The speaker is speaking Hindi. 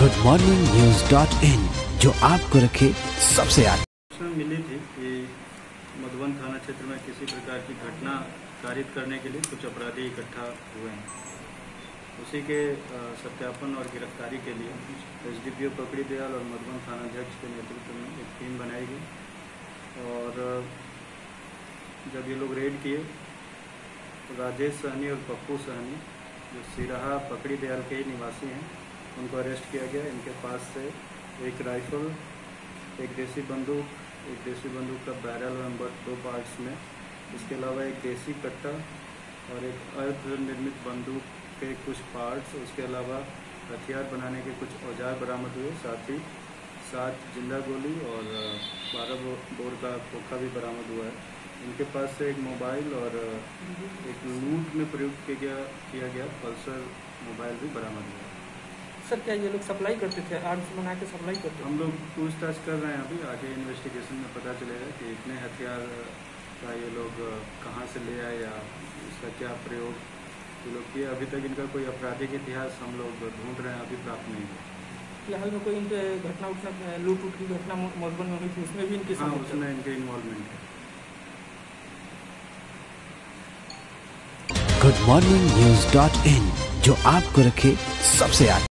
Good morning news dot in जो आपको रखे सबसे आगे। मिली थी कि मधुबन थाना क्षेत्र में किसी प्रकार की घटना कारित करने के लिए कुछ अपराधी इकट्ठा हुए हैं। उसी के सत्यापन और गिरफ्तारी के लिए एस डी पी ओ पकड़ी दयाल और मधुबन थानाध्यक्ष के नेतृत्व में एक टीम बनाई गई। और जब ये लोग रेड किए, राजेश सहनी और पप्पू सहनी, जो सिराहा पकड़ी दयाल के ही निवासी हैं उनको अरेस्ट किया गया। इनके पास से एक राइफल एक देसी बंदूक, एक देसी बंदूक का बैरल नंबर दो पार्ट्स में। इसके अलावा एक देसी कट्टा और एक अर्ध निर्मित बंदूक के कुछ पार्ट्स उसके अलावा हथियार बनाने के कुछ औज़ार बरामद हुए। साथ ही सात ज़िंदा गोली और बारह बोर का खोखा भी बरामद हुआ है। इनके पास से एक मोबाइल और एक लूट में प्रयुक्त किया गया किया गया पल्सर मोबाइल भी बरामद हुआ है। सर क्या ये लोग सप्लाई करते थे? आर्म्स बना के सप्लाई करते हम लोग पूछताछ कर रहे हैं अभी आगे इन्वेस्टिगेशन में पता चलेगा कि इतने हथियार का ये लोग कहाँ से ले आए या इसका क्या प्रयोग ये लोग किए अभी तक इनका कोई आपराधिक इतिहास हम लोग ढूंढ रहे हैं अभी प्राप्त नहीं हुआ। फ़िलहाल में कोई इनके घटना उठना लूट उट की घटना मधुबन में हुई थी उसमें भी इनकी हाँ उसमें इनके इन्वॉल्वमेंट है। Good morning news dot in जो आपको रखे सबसे आगे।